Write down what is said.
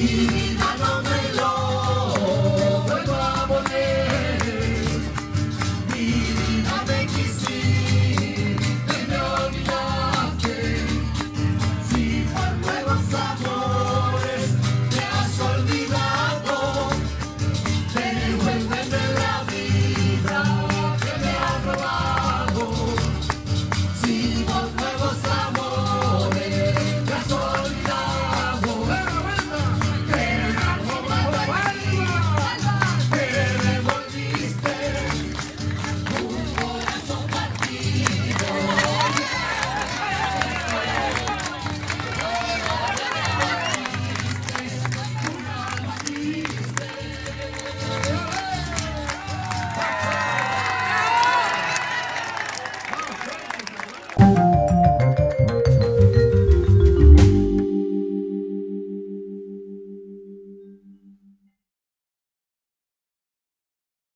你的大宝